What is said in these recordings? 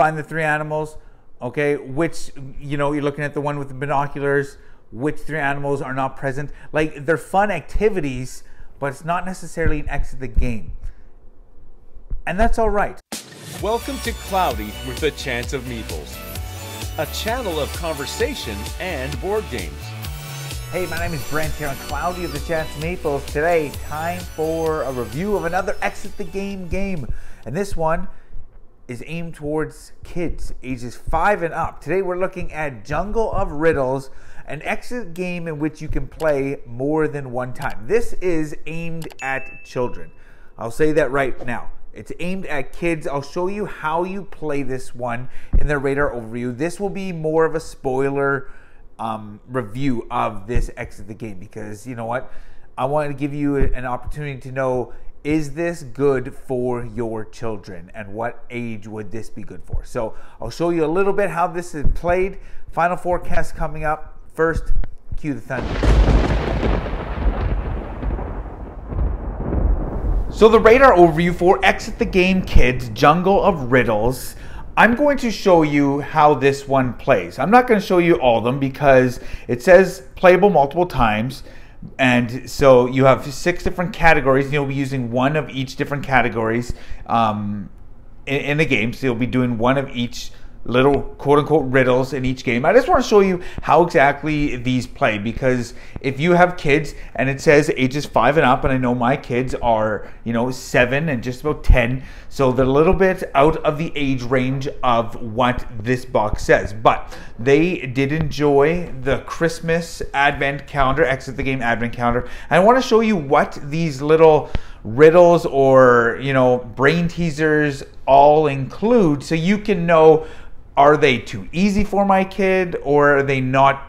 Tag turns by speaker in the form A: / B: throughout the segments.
A: find the three animals. Okay, which you know you're looking at the one with the binoculars. Which three animals are not present? Like they're fun activities, but it's not necessarily an exit the game, and that's all right.
B: Welcome to Cloudy with a Chance of Meeples, a channel of conversation and board games.
A: Hey, my name is Brent here on Cloudy with a Chance Meeples. Today, time for a review of another Exit the Game game. And this one is aimed towards kids ages five and up. Today, we're looking at Jungle of Riddles, an exit game in which you can play more than one time. This is aimed at children. I'll say that right now. It's aimed at kids. I'll show you how you play this one in the radar overview. This will be more of a spoiler um, review of this exit the game because you know what i wanted to give you an opportunity to know is this good for your children? And what age would this be good for? So i'll show you a little bit how this is played. Final forecast coming up. First cue the thunder. So the radar overview for exit the game kids jungle of riddles. I'm going to show you how this one plays. I'm not going to show you all of them because it says playable multiple times. And so you have six different categories, and you'll be using one of each different categories um, in, in the game. So you'll be doing one of each little quote unquote riddles in each game. I just want to show you how exactly these play because if you have kids and it says ages five and up, and I know my kids are, you know, seven and just about 10, so they're a little bit out of the age range of what this box says. But they did enjoy the Christmas Advent calendar, exit the game Advent calendar. And I want to show you what these little riddles or, you know, brain teasers all include so you can know are they too easy for my kid or are they not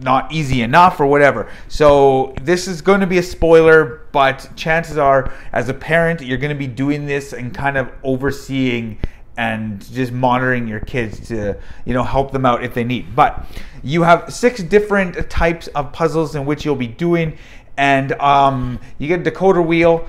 A: not easy enough or whatever. So this is going to be a spoiler, but chances are as a parent you're going to be doing this and kind of overseeing and just monitoring your kids to you know help them out if they need. But you have six different types of puzzles in which you'll be doing and um, you get a decoder wheel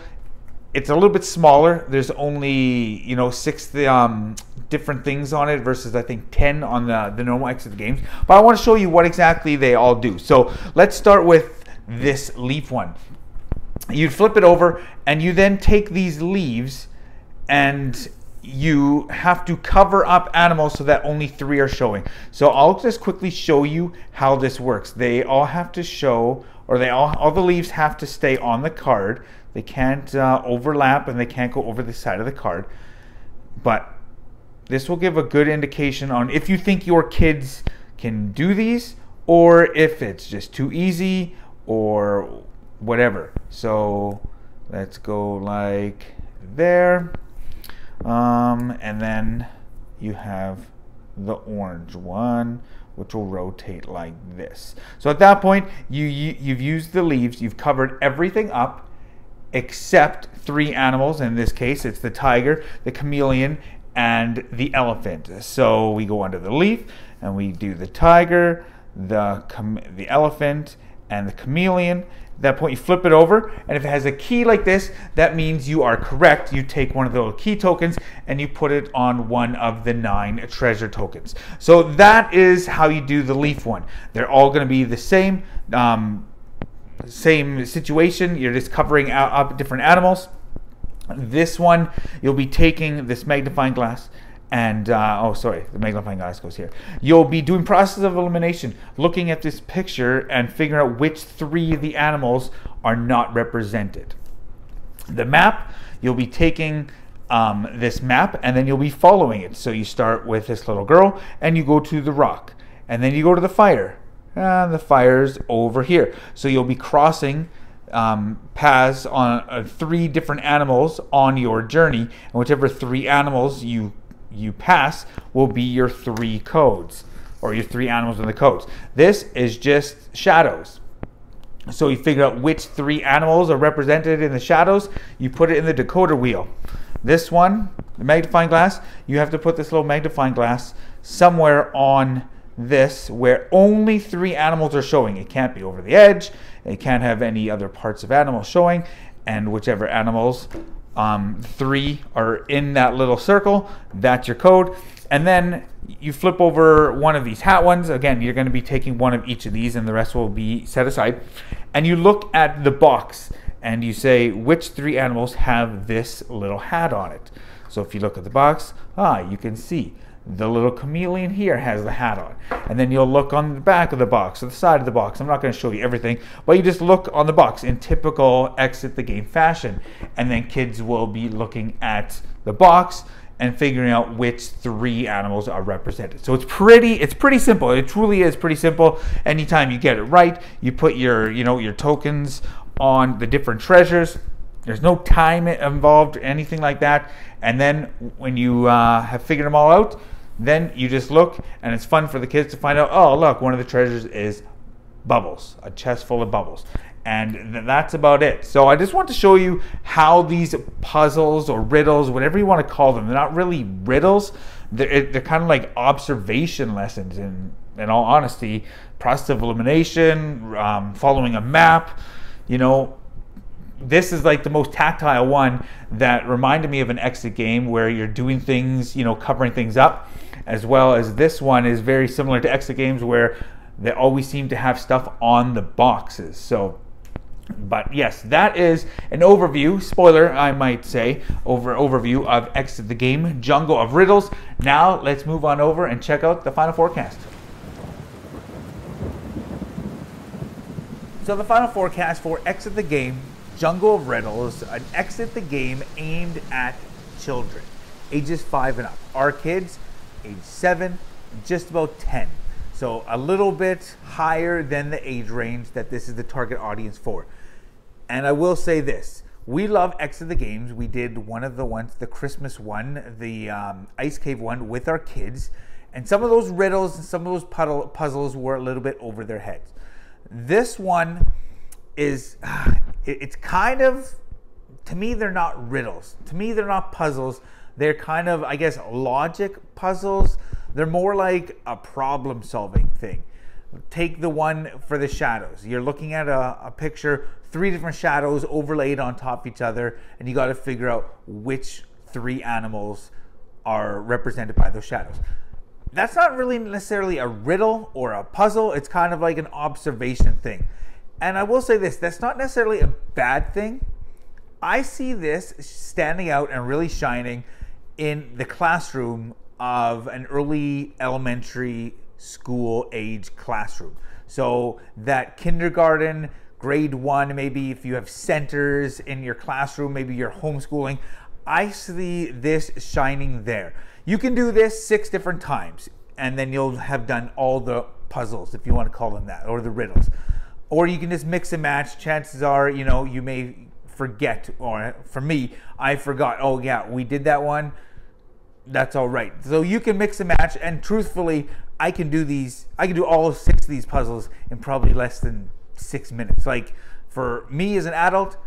A: it's a little bit smaller. There's only you know six um, different things on it versus I think ten on the the normal exit games. But I want to show you what exactly they all do. So let's start with this leaf one. You flip it over and you then take these leaves and you have to cover up animals so that only three are showing. So I'll just quickly show you how this works. They all have to show, or they all all the leaves have to stay on the card. They can't uh, overlap and they can't go over the side of the card. But this will give a good indication on if you think your kids can do these or if it's just too easy or whatever. So let's go like there. Um, and then you have the orange one which will rotate like this. So at that point, you, you, you've used the leaves, you've covered everything up, except three animals. In this case, it's the tiger, the chameleon, and the elephant. So we go under the leaf and we do the tiger, the the elephant, and the chameleon. At that point, you flip it over, and if it has a key like this, that means you are correct. You take one of the key tokens and you put it on one of the nine treasure tokens. So that is how you do the leaf one. They're all going to be the same. Um, same situation. You're just covering up different animals. This one, you'll be taking this magnifying glass and uh, oh sorry the magnifying glass goes here. You'll be doing process of elimination looking at this picture and figuring out which three of the animals are not represented. The map you'll be taking um, this map and then you'll be following it. So you start with this little girl and you go to the rock. And then you go to the fire. And the fire's over here. So you'll be crossing um, paths on uh, three different animals on your journey, and whichever three animals you you pass will be your three codes or your three animals in the codes. This is just shadows. So you figure out which three animals are represented in the shadows. You put it in the decoder wheel. This one, the magnifying glass, you have to put this little magnifying glass somewhere on this where only three animals are showing. It can't be over the edge. It can't have any other parts of animals showing. And whichever animals, um, three are in that little circle, that's your code. And then you flip over one of these hat ones. Again, you're going to be taking one of each of these, and the rest will be set aside. And you look at the box and you say, which three animals have this little hat on it? So if you look at the box, ah, you can see the little chameleon here has the hat on. And then you'll look on the back of the box, or the side of the box. I'm not going to show you everything, but you just look on the box in typical exit the game fashion. And then kids will be looking at the box and figuring out which three animals are represented. So it's pretty it's pretty simple. It truly is pretty simple. Anytime you get it right, you put your, you know, your tokens on the different treasures. There's no time involved, or anything like that. And then when you uh, have figured them all out, then you just look, and it's fun for the kids to find out. Oh, look, one of the treasures is bubbles, a chest full of bubbles, and th- that's about it. So I just want to show you how these puzzles or riddles, whatever you want to call them, they're not really riddles. They're, they're kind of like observation lessons. In in all honesty, process of elimination, um, following a map, you know, this is like the most tactile one that reminded me of an exit game where you're doing things, you know, covering things up, as well as this one is very similar to exit games where they always seem to have stuff on the boxes. So, but yes, that is an overview, spoiler, I might say, over overview of Exit the Game, Jungle of Riddles. Now let's move on over and check out the final forecast. So the final forecast for Exit the Game Jungle of Riddles, an exit the game aimed at children, ages five and up. Our kids, age seven, just about 10. So a little bit higher than the age range that this is the target audience for. And I will say this. We love Exit the Games. We did one of the ones, the Christmas one, the um, Ice Cave one with our kids. And some of those riddles and some of those puddle, puzzles were a little bit over their heads. This one is ah, it's kind of to me they're not riddles. To me they're not puzzles. They're kind of I guess logic puzzles. They're more like a problem solving thing. Take the one for the shadows. You're looking at a, a picture, three different shadows overlaid on top of each other, and you got to figure out which three animals are represented by those shadows. That's not really necessarily a riddle or a puzzle. It's kind of like an observation thing. And I will say this that's not necessarily a bad thing. I see this standing out and really shining in the classroom of an early elementary school age classroom. So that kindergarten, grade one, maybe if you have centers in your classroom, maybe you're homeschooling, I see this shining there. You can do this six different times and then you'll have done all the puzzles, if you want to call them that, or the riddles or you can just mix and match. Chances are, you know, you may forget, or for me, I forgot. Oh yeah, we did that one. That's all right. So you can mix and match, and truthfully, I can do these. I can do all six of these puzzles in probably less than six minutes. Like for me as an adult,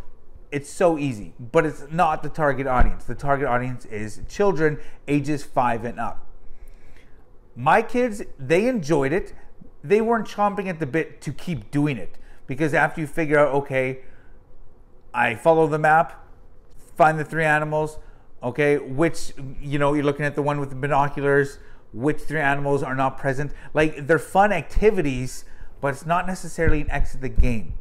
A: it's so easy, but it's not the target audience. The target audience is children ages five and up. My kids, they enjoyed it they weren't chomping at the bit to keep doing it because after you figure out, okay, I follow the map, find the three animals, okay, which, you know, you're looking at the one with the binoculars, which three animals are not present. Like, they're fun activities, but it's not necessarily an exit the game.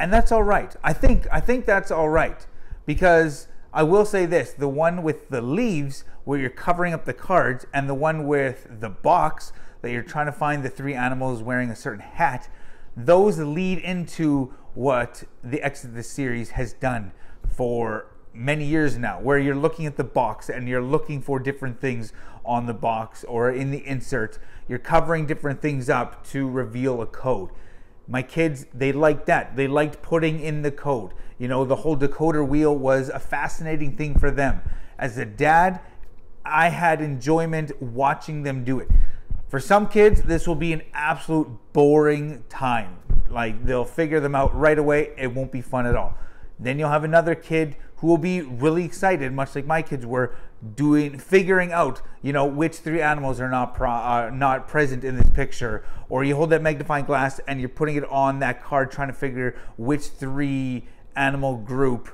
A: And that's all right. I think I think that's all right because I will say this, the one with the leaves where you're covering up the cards and the one with the box that you're trying to find the three animals wearing a certain hat, those lead into what the Exit of the series has done for many years now, where you're looking at the box and you're looking for different things on the box or in the insert. You're covering different things up to reveal a code. My kids, they liked that. They liked putting in the code. You know, the whole decoder wheel was a fascinating thing for them. As a dad, I had enjoyment watching them do it. For some kids, this will be an absolute boring time. Like they'll figure them out right away. It won't be fun at all. Then you'll have another kid who will be really excited, much like my kids were doing, figuring out, you know, which three animals are not pro, uh, not present in this picture. Or you hold that magnifying glass and you're putting it on that card, trying to figure which three animal group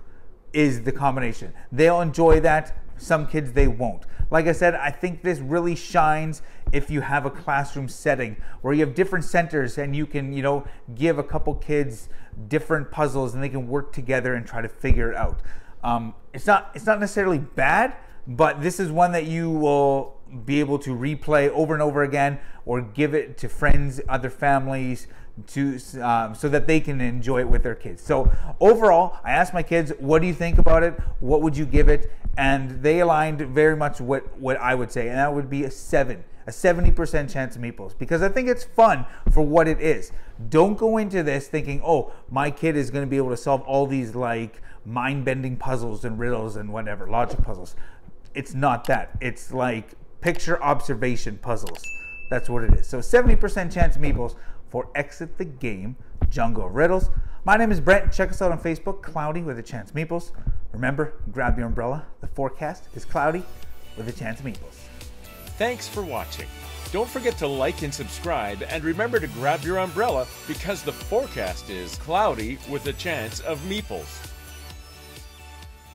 A: is the combination. They'll enjoy that. Some kids they won't. Like I said, I think this really shines if you have a classroom setting where you have different centers and you can, you know, give a couple kids different puzzles and they can work together and try to figure it out. Um, it's not it's not necessarily bad, but this is one that you will be able to replay over and over again or give it to friends, other families to um, so that they can enjoy it with their kids. So overall, I asked my kids, "What do you think about it? What would you give it?" And they aligned very much what what I would say, and that would be a seven, a seventy percent chance of meeples, because I think it's fun for what it is. Don't go into this thinking, "Oh, my kid is going to be able to solve all these like mind-bending puzzles and riddles and whatever logic puzzles." It's not that. It's like picture observation puzzles. That's what it is. So 70% chance meeples for Exit the Game Jungle Riddles. My name is Brent. Check us out on Facebook, Cloudy with a Chance Meeples. Remember, grab your umbrella. The forecast is cloudy with a chance of meeples.
B: Thanks for watching. Don't forget to like and subscribe, and remember to grab your umbrella because the forecast is cloudy with a chance of meeples.